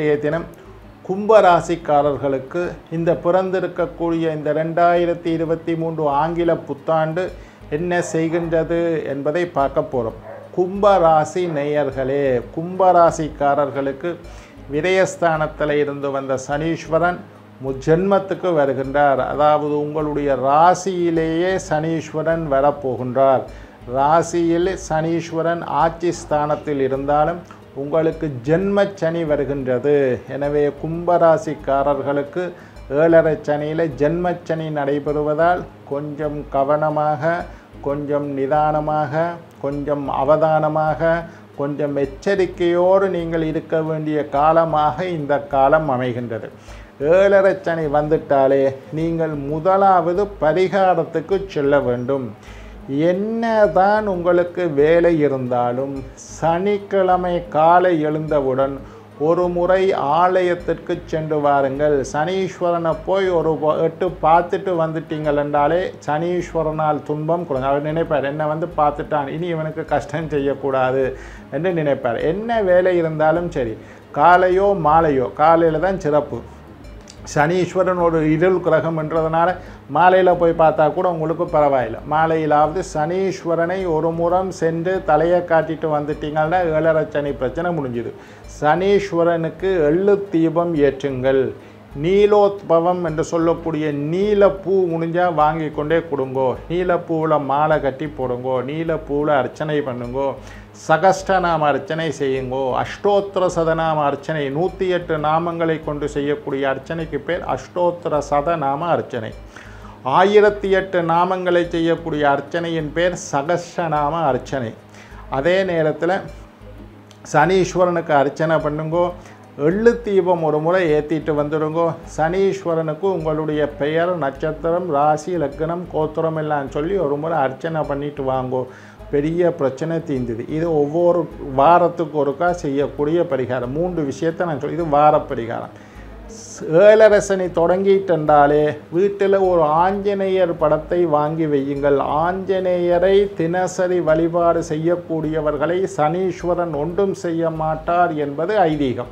இன்றைய தினம் கும்பராசிக்காரர்களுக்கு இந்த பிறந்திருக்கக்கூடிய இந்த ரெண்டாயிரத்தி இருபத்தி மூன்று ஆங்கில புத்தாண்டு என்ன செய்கின்றது என்பதை பார்க்க போகிறோம் கும்பராசி நேயர்களே கும்பராசிக்காரர்களுக்கு விரயஸ்தானத்தில் இருந்து வந்த சனீஸ்வரன் முஜென்மத்துக்கு வருகின்றார். அதாவது உங்களுடைய ராசியிலேயே சனீஸ்வரன் வரப்போகின்றார். ராசியில் சனீஸ்வரன் ஆட்சி ஸ்தானத்தில் இருந்தாலும் உங்களுக்கு ஜென்ம சனி வருகின்றது. எனவே கும்பராசிக்காரர்களுக்கு ஏழரை சனியில் ஜென்மச்சனி நடைபெறுவதால் கொஞ்சம் கவனமாக கொஞ்சம் நிதானமாக கொஞ்சம் அவதானமாக கொஞ்சம் எச்சரிக்கையோடு நீங்கள் இருக்க வேண்டிய காலமாக இந்த காலம் அமைகின்றது. ஏழரை சனி வந்துட்டாலே நீங்கள் முதலாவது பரிகாரத்துக்கு செல்ல வேண்டும். என்னதான் உங்களுக்கு வேலை இருந்தாலும் சனிக்கிழமை காலை எழுந்தவுடன் ஒரு முறை ஆலயத்திற்கு சென்று வாருங்கள். சனீஸ்வரனை போய் ஒரு எட்டு பார்த்துட்டு வந்துட்டீங்கள் என்றாலே சனீஸ்வரனால் துன்பம் கொடுங்க. அவர் நினைப்பார் என்னை வந்து பார்த்துட்டான் இனி இவனுக்கு கஷ்டம் செய்யக்கூடாது என்று நினைப்பார். என்ன வேலை இருந்தாலும் சரி காலையோ மாலையோ காலையில் தான் சிறப்பு. சனீஸ்வரன் ஒரு இருள் கிரகம் என்றதுனால மாலையில் போய் பார்த்தா கூட உங்களுக்கு பரவாயில்லை. மாலையிலாவது சனீஸ்வரனை ஒரு முறம் சென்று தலையை காட்டிட்டு வந்துட்டீங்கன்னா ஏழரை சனி பிரச்சனை முடிஞ்சுது. சனீஸ்வரனுக்கு எள்ளு தீபம் ஏற்றுங்கள். நீலோத்பவம் என்று சொல்லக்கூடிய நீலப்பூ முடிஞ்சால் வாங்கி கொண்டே கொடுங்கோ. நீலப்பூவில் மாலை கட்டி போடுங்கோ. நீலப்பூவில் அர்ச்சனை பண்ணுங்கோ. சகஸ்டநாம அர்ச்சனை செய்யுங்கோ. அஷ்டோத்திர சதநாம அர்ச்சனை. நூற்றி எட்டு நாமங்களை கொண்டு செய்யக்கூடிய அர்ச்சனைக்கு பேர் அஷ்டோத்திர சதநாம அர்ச்சனை. ஆயிரத்தி எட்டு நாமங்களை செய்யக்கூடிய அர்ச்சனையின் பேர் சகஸ்டநாம அர்ச்சனை. அதே நேரத்தில் சனீஸ்வரனுக்கு அர்ச்சனை பண்ணுங்கோ. எள்ளு தீபம் ஒரு முறை ஏற்றிட்டு வந்துடுங்கோ சனீஸ்வரனுக்கு உங்களுடைய பெயர் நட்சத்திரம் ராசி லக்னம் கோத்திரம் எல்லாம் சொல்லி ஒரு முறை அர்ச்சனை பண்ணிட்டு வாங்கோ. பெரிய பிரச்சனை தீர்ந்தது இது ஒவ்வொரு வாரத்துக்கு ஒருக்கா செய்யக்கூடிய பரிகாரம். மூன்று விஷயத்தை நான் சொல்லி இது வார பரிகாரம். ஏழரசனை தொடங்கிட்டென்றாலே வீட்டில் ஒரு ஆஞ்சநேயர் படத்தை வாங்கி வையுங்கள். ஆஞ்சநேயரை தினசரி வழிபாடு செய்யக்கூடியவர்களை சனீஸ்வரன் ஒன்றும் செய்ய மாட்டார் என்பது ஐதீகம்.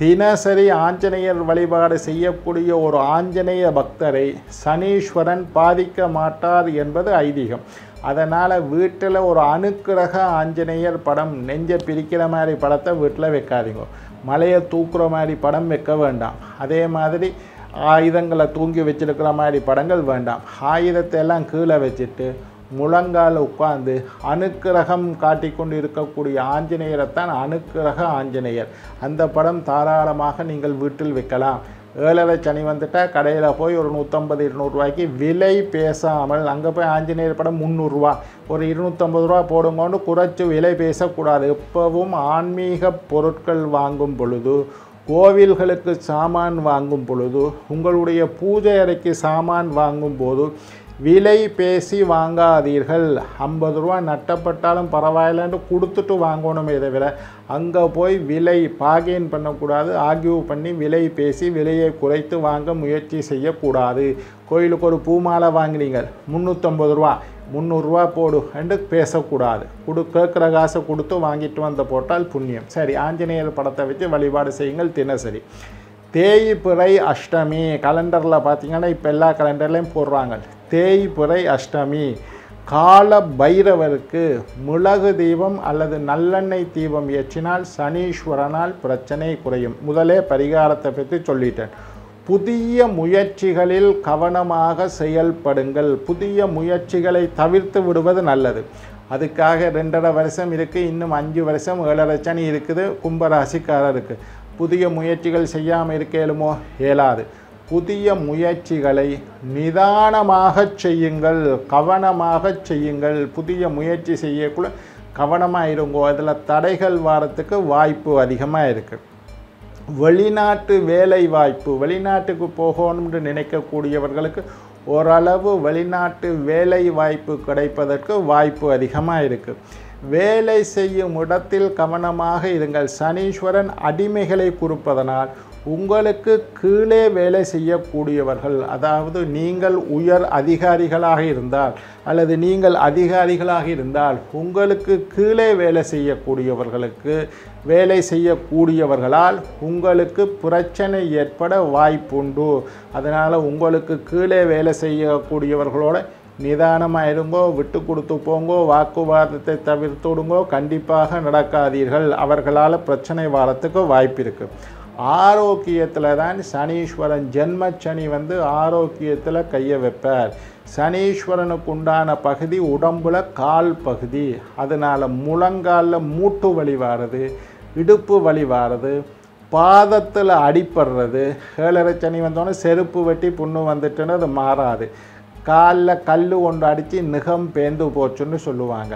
தினசரி ஆஞ்சநேயர் வழிபாடு செய்யக்கூடிய ஒரு ஆஞ்சநேய பக்தரை சனீஸ்வரன் பாதிக்க மாட்டார் என்பது ஐதீகம். அதனால் வீட்டில் ஒரு அணுக்கிரக ஆஞ்சநேயர் படம் நெஞ்சை பிரிக்கிற மாதிரி படத்தை வீட்டில் வைக்காதீங்க. மலையை தூக்குற மாதிரி படம் வைக்க வேண்டாம். அதே மாதிரி ஆயுதங்களை தூங்கி வச்சிருக்கிற மாதிரி படங்கள் வேண்டாம். ஆயுதத்தை எல்லாம் கீழே வச்சுட்டு முழங்கால உட்கார்ந்து அணுக்கிரகம் காட்டிக்கொண்டு இருக்கக்கூடிய ஆஞ்சநேயரைத்தான் அணுக்கிரக ஆஞ்சநேயர். அந்த படம் தாராளமாக நீங்கள் வீட்டில் வைக்கலாம். ஏழரை சனி வந்துட்டால் கடையில் போய் ஒரு நூற்றம்பது இருநூறுவாய்க்கு விலை பேசாமல் அங்கே போய் ஆஞ்சநேயர் படம் முந்நூறுரூவா ஒரு இருநூற்றம்பது ரூபா போடுங்கன்னு குறைச்சி விலை பேசக்கூடாது. எப்பவும் ஆன்மீக பொருட்கள் வாங்கும் பொழுது கோவில்களுக்கு சாமான் வாங்கும் பொழுது உங்களுடைய பூஜை அறைக்கு சாமான் வாங்கும் போது விலை பேசி வாங்காதீர்கள். ஐம்பது ரூபா நட்டப்பட்டாலும் பரவாயில்லன்னு கொடுத்துட்டு வாங்கணுமே தவிர அங்கே போய் விலை பாகேன் பண்ணக்கூடாது. ஆகியூ பண்ணி விலை பேசி விலையை குறைத்து வாங்க முயற்சி செய்யக்கூடாது. கோயிலுக்கு ஒரு பூமாலை வாங்கினீங்க முந்நூற்றம்பது ரூபா முந்நூறுரூவா போடு என்று பேசக்கூடாது. கொடு கேட்குற காசை கொடுத்து வாங்கிட்டு வந்து போட்டால் புண்ணியம். சரி ஆஞ்சநேயர் படத்தை வச்சு வழிபாடு செய்யுங்கள் தினசரி. தேய்பிறை அஷ்டமி கலண்டரில் பார்த்தீங்கன்னா இப்போ எல்லா கலண்டர்லேயும் போடுறாங்க. தேய்புரை அஷ்டமி. கால பைரவருக்கு மிளகு தீபம் அல்லது நல்லெண்ணெய் தீபம் ஏற்றினால் சனீஸ்வரனால் பிரச்சனை குறையும். முதலே பரிகாரத்தை பற்றி சொல்லிட்டேன். புதிய முயற்சிகளில் கவனமாக செயல்படுங்கள். புதிய முயற்சிகளை தவிர்த்து விடுவது நல்லது. அதுக்காக ரெண்டரை வருஷம் இருக்குது இன்னும் அஞ்சு வருஷம் ஏழரை சனி இருக்குது கும்பராசிக்காரருக்கு. புதிய முயற்சிகள் செய்யாமல் இருக்கலுமோ இயலாது. புதிய முயற்சிகளை நிதானமாக செய்யுங்கள் கவனமாக செய்யுங்கள். புதிய முயற்சி செய்யக்குள்ள கவனமாக இருங்கோ அதில் தடைகள் வாரத்துக்கு வாய்ப்பு அதிகமாக இருக்குது வெளிநாட்டு வேலை வாய்ப்பு வெளிநாட்டுக்கு போகணும்னு நினைக்கக்கூடியவர்களுக்கு ஓரளவு வெளிநாட்டு வேலை வாய்ப்பு கிடைப்பதற்கு வாய்ப்பு அதிகமாக இருக்குது வேலை செய்யும் இடத்தில் கவனமாக இருங்கள். சனீஸ்வரன் அடிமைகளை குறிப்பதனால் உங்களுக்கு கீழே வேலை செய்யக்கூடியவர்கள் அதாவது நீங்கள் உயர் அதிகாரிகளாக இருந்தால் அல்லது நீங்கள் அதிகாரிகளாக இருந்தால் உங்களுக்கு கீழே வேலை செய்யக்கூடியவர்களுக்கு வேலை செய்யக்கூடியவர்களால் உங்களுக்கு பிரச்சனை ஏற்பட வாய்ப்புண்டு. அதனால் உங்களுக்கு கீழே வேலை செய்யக்கூடியவர்களோட நிதானமாக இருங்கோ விட்டு கொடுத்து போங்கோ வாக்குவாதத்தை தவிர்த்து விடுங்கோ கண்டிப்பாக நடக்காதீர்கள். அவர்களால் பிரச்சனை வாரத்துக்கு வாய்ப்பு இருக்குது ஆரோக்கியத்தில் தான் சனீஸ்வரன் ஜென்ம சனி வந்து ஆரோக்கியத்தில் கையை வைப்பார். சனீஸ்வரனுக்கு உண்டான பகுதி உடம்புல கால் பகுதி. அதனால் முழங்காலில் மூட்டு வலி வாரது இடுப்பு வலி வாரது பாதத்தில் அடிப்படுறது ஏழரை சனி வந்தோடனே செருப்பு வெட்டி புண்ணு வந்துட்டுன்னு அது மாறாது. காலில் கல் கொண்டு அடித்து நிகம் பேந்து போச்சுன்னு சொல்லுவாங்க.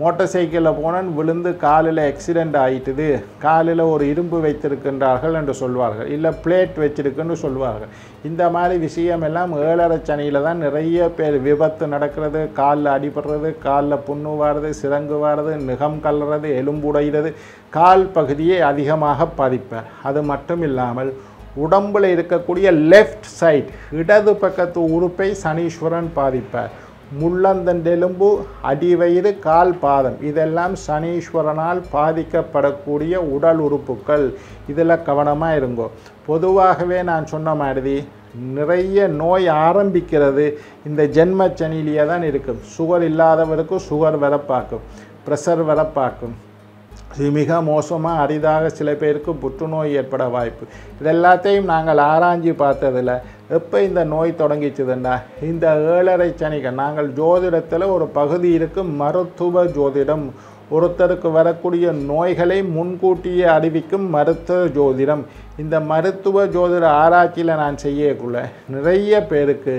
மோட்டார் சைக்கிளில் போனன் விழுந்து காலில் ஆக்சிடெண்ட் ஆயிட்டுது. காலில் ஒரு இரும்பு வைத்திருக்கின்றார்கள் என்று சொல்வார்கள். இல்லை பிளேட் வச்சிருக்குன்னு சொல்வார்கள். இந்த மாதிரி விஷயம் எல்லாம் ஏழரை சனியில் தான் நிறைய பேர் விபத்து நடக்கிறது. காலில் அடிபடுறது காலில் புண்ணு வாருது சிறங்கு வாருது நிகம் கல்றது எலும்புடைகிறது கால் பகுதியை அதிகமாக பாதிப்பார் அது மட்டும் இல்லாமல் உடம்பில் இருக்கக்கூடிய லெஃப்ட் சைட் இடது பக்கத்து உறுப்பை சனீஸ்வரன் பாதிப்பார். முள்ளந்தண்டெலும்பு அடிவயிறு கால் பாதம். இதெல்லாம் சனீஸ்வரனால் பாதிக்கப்படக்கூடிய உடல் உறுப்புகள். இதில் கவனமாக இருங்கோ. பொதுவாகவே நான் சொன்ன மாதிரி நிறைய நோய் ஆரம்பிக்கிறது இந்த ஜென்ம சனியிலேயே தான் இருக்கும் சுகர் இல்லாதவருக்கும் சுகர் வரப்பாக்கும் ப்ரெஷர் வரப்பாக்கும். இது மிக மோசமாக அரிதாக சில பேருக்கு புற்றுநோய் ஏற்பட வாய்ப்பு. இது எல்லாத்தையும் நாங்கள் ஆராய்ஞ்சு பார்த்ததில் எப்போ இந்த நோய் தொடங்கிச்சுதுண்டா இந்த ஏழரை சனிகள் நாங்கள் ஜோதிடத்தில் ஒரு பகுதி இருக்கும் மருத்துவ ஜோதிடம். ஒருத்தருக்கு வரக்கூடிய நோய்களை முன்கூட்டியே அறிவிக்கும் மருத்துவ ஜோதிடம். இந்த மருத்துவ ஜோதிட ஆராய்ச்சியில் நான் செய்யக்குள்ள நிறைய பேருக்கு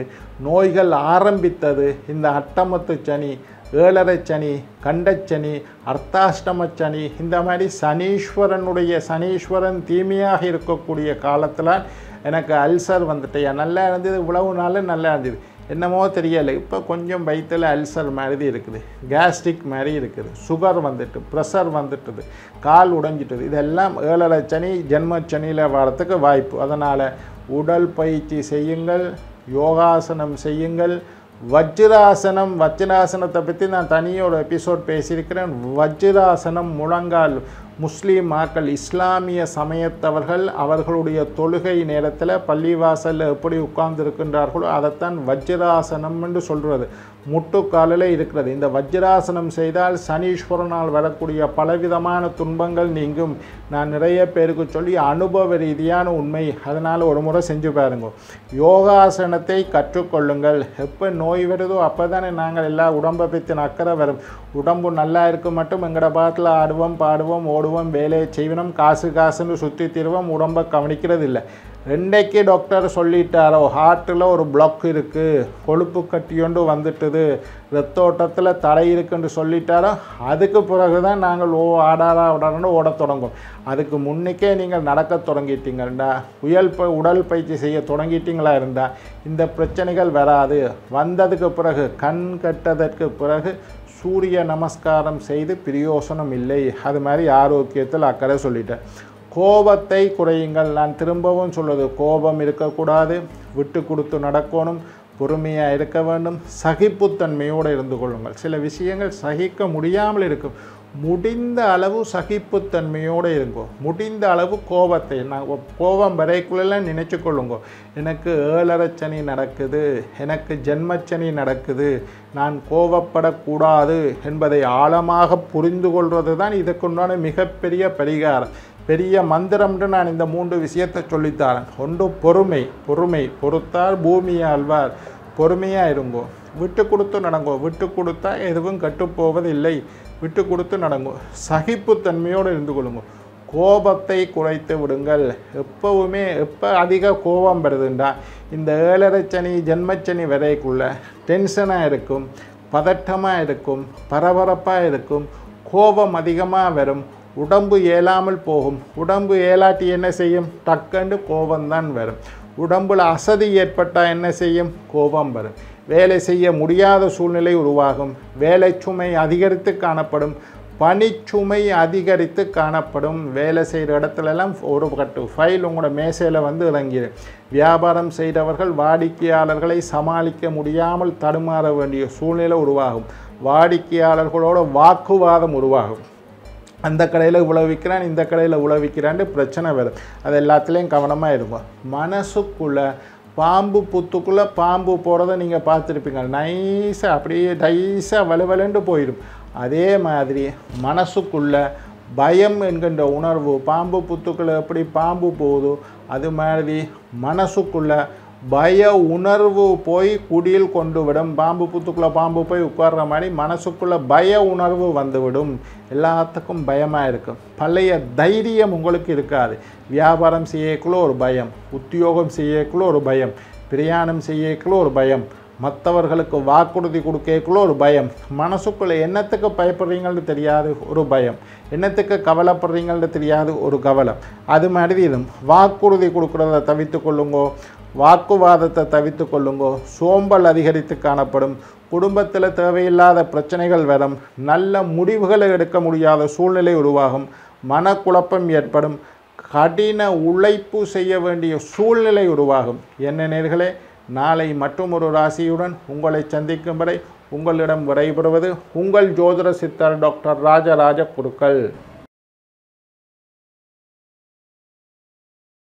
நோய்கள் ஆரம்பித்தது இந்த அட்டமத்து சனி. ஏழரை சனி கண்டச்சனி அர்த்தாஷ்டம சனி இந்த மாதிரி சனீஸ்வரனுடைய சனீஸ்வரன் தீமையாக இருக்கக்கூடிய காலத்தில் எனக்கு அல்சர் வந்துட்டு. நல்லா இருந்தது இவ்வளவு நாள் நல்லா இருந்தது. என்னமோ தெரியலை. இப்போ கொஞ்சம் வயிற்றில் அல்சர் மாதிரி இருக்குது. கேஸ்ட்ரிக் மாதிரி இருக்குது. சுகர் வந்துட்டு ப்ரெஷர் வந்துட்டுது. கால் உடைஞ்சிட்டுது. இதெல்லாம் ஏழரை சனி ஜென்மச்சனியில் வரத்துக்கு வாய்ப்பு. அதனால் உடல் பயிற்சி செய்யுங்கள் யோகாசனம் செய்யுங்கள் வஜ்ராசனம் வஜ்ராசனத்தை பற்றி நான் தனியோட எபிசோட் பேசியிருக்கிறேன். வஜ்ராசனம் முழங்கால் முஸ்லீம் ஆக்கள் இஸ்லாமிய சமயத்தவர்கள் அவர்களுடைய தொழுகை நேரத்தில் பள்ளிவாசலில் எப்படி உட்கார்ந்துருக்கின்றார்களோ அதைத்தான் வஜ்ராசனம் என்று சொல்கிறது முட்டுக்காலில் இருக்கிறது. இந்த வஜ்ராசனம் செய்தால் சனீஸ்வரனால் வரக்கூடிய பலவிதமான துன்பங்கள் நீங்கும். நான் நிறைய பேருக்கு சொல்லி அனுபவ ரீதியான உண்மை அதனால் ஒரு முறை செஞ்சு பாருங்க. யோகாசனத்தை கற்றுக்கொள்ளுங்கள். எப்போ நோய் வருதோ அப்போ தானே நாங்கள் எல்லா உடம்பை பற்றி அக்கறை வரும். உடம்பு நல்லா இருக்க மட்டும் எங்களோட பாட்டில் ஆடுவோம் பாடுவோம் ஓடுவோம் வேலையை செய்வோம் காசு காசுன்னு சுற்றி திருவோம் உடம்பை கவனிக்கிறது இல்லை ரெண்டைக்கு டாக்டர் சொல்லிட்டாரோ ஹார்ட்டில் ஒரு பிளாக் இருக்குது கொழுப்பு கட்டியோண்டு வந்துட்டுது ரத்தோட்டத்தில் தடை இருக்குன்னு சொல்லிட்டாரோ அதுக்கு பிறகு தான் நாங்கள் ஓ ஆடாரா ஆடாடன்னு ஓடத் தொடங்கும் அதுக்கு முன்னிக்கே நீங்கள் நடக்க தொடங்கிட்டீங்கண்டா உயல் ப உடல் பயிற்சி செய்ய தொடங்கிட்டீங்களா இருந்தால் இந்த பிரச்சனைகள் வராது. வந்ததுக்கு பிறகு கண் கட்டதற்கு பிறகு சூரிய நமஸ்காரம் செய்து பிரயோசனம் இல்லை. அது மாதிரி ஆரோக்கியத்தில் அக்கறை சொல்லிட்டேன். கோபத்தை குறையுங்கள். நான் திரும்பவும் சொல்வது கோபம் இருக்கக்கூடாது விட்டு கொடுத்து நடக்கணும் பொறுமையாக இருக்க வேண்டும் சகிப்புத்தன்மையோடு இருந்து கொள்ளுங்கள். சில விஷயங்கள் சகிக்க முடியாமல் இருக்கும். முடிந்த அளவு சகிப்புத்தன்மையோடு இருங்கோ. முடிந்த அளவு கோபத்தை நான் கோபம் வரைக்குள்ளெல்லாம் நினச்சி கொள்ளுங்கோ. எனக்கு ஏழரை சனி நடக்குது எனக்கு ஜென்மச்சனி நடக்குது நான் கோபப்படக்கூடாது என்பதை ஆழமாக புரிந்து கொள்வது தான் இதுக்குண்டான மிகப்பெரிய பரிகாரம். பெரிய மந்திரம்னு நான் இந்த மூன்று விஷயத்தை சொல்லித்தாரேன். ஒன்று பொறுமை பொறுமை பொறுத்தால் பூமியை ஆழ்வார். பொறுமையாக இருங்கோ. விட்டு கொடுத்து நடங்கோ. விட்டு கொடுத்தா எதுவும் கட்டுப்போவதில்லை விட்டு கொடுத்து நடங்கோ. சகிப்புத்தன்மையோடு இருந்து கொள்ளுங்கோ. கோபத்தை குறைத்து விடுங்கள். எப்போவுமே எப்போ அதிக கோபம் வருதுண்டா? இந்த ஏழரை சனி ஜென்மச்சனி வரைக்குள்ள டென்ஷனாக இருக்கும் பதட்டமாக இருக்கும் பரபரப்பாக இருக்கும் கோபம் அதிகமாக வரும் உடம்பு ஏலாமல் போகும். உடம்பு ஏலாட்டி என்ன செய்யும்? டக்குன்னு கோபம்தான் வரும். உடம்புல அசதி ஏற்பட்டால் என்ன செய்யும்? கோபம் வரும். வேலை செய்ய முடியாத சூழ்நிலை உருவாகும். வேலை சுமை அதிகரித்து காணப்படும். பணிச்சுமை அதிகரித்து காணப்படும். வேலை செய்கிற இடத்துலலாம் ஒரு கட்டு ஃபைல் உங்களோட மேசையில் வந்து இறங்கிடும் வியாபாரம் செய்கிறவர்கள் வாடிக்கையாளர்களை சமாளிக்க முடியாமல் தடுமாற வேண்டிய சூழ்நிலை உருவாகும். வாடிக்கையாளர்களோட வாக்குவாதம் உருவாகும். அந்த கடையில் உழவிக்கிறான் இந்த கடையில் உழவிக்கிறான்ட்டு பிரச்சனை வரும் அது எல்லாத்துலேயும் கவனமாக இருக்கும் மனசுக்குள்ளே பாம்பு புத்துக்குள்ளே பாம்பு போகிறத நீங்கள் பார்த்துருப்பீங்க. நைஸாக அப்படியே டைஸாக வலுவலுண்டு போயிடும். அதே மாதிரி மனசுக்குள்ள பயம் என்கின்ற உணர்வு பாம்பு புத்துக்குள்ளே எப்படி பாம்பு போகுதோ அது மாதிரி மனசுக்குள்ளே பய உணர்வு போய் குடியில் கொண்டு விடும். பாம்பு புத்துக்குள்ளே பாம்பு போய் உட்கார்ற மாதிரி மனசுக்குள்ளே பய உணர்வு வந்துவிடும் எல்லாத்துக்கும் பயமாக இருக்கும் பழைய தைரியம் உங்களுக்கு இருக்காது. வியாபாரம் செய்யக்குள்ள ஒரு பயம் உத்தியோகம் செய்யக்குள்ள ஒரு பயம் பிரயாணம் செய்யக்குள்ள ஒரு பயம் மற்றவர்களுக்கு வாக்குறுதி கொடுக்கக்குள்ள ஒரு பயம் மனசுக்குள்ளே என்னத்துக்கு பயப்படுறீங்கன்னு தெரியாது ஒரு பயம். என்னத்துக்கு கவலைப்படுறீங்கன்னு தெரியாது ஒரு கவலை. அது மாதிரி இதும் வாக்குறுதி கொடுக்குறத தவித்து கொள்ளுங்கோ. வாக்குவாதத்தை தவித்து கொள்ளுங்கோ. சோம்பல் அதிகரித்து காணப்படும். குடும்பத்தில் தேவையில்லாத பிரச்சனைகள் வரும் நல்ல முடிவுகளை எடுக்க முடியாத சூழ்நிலை உருவாகும். மனக்குழப்பம் ஏற்படும். கடின உழைப்பு செய்ய வேண்டிய சூழ்நிலை உருவாகும். என்ன நேர்களே நாளை மற்றும் ஒரு ராசியுடன் உங்களை சந்திக்கும் வரை உங்களிடம் விடைபெறுவது உங்கள் ஜோதிட சித்தர் டாக்டர் ராஜராஜ குருக்கள்.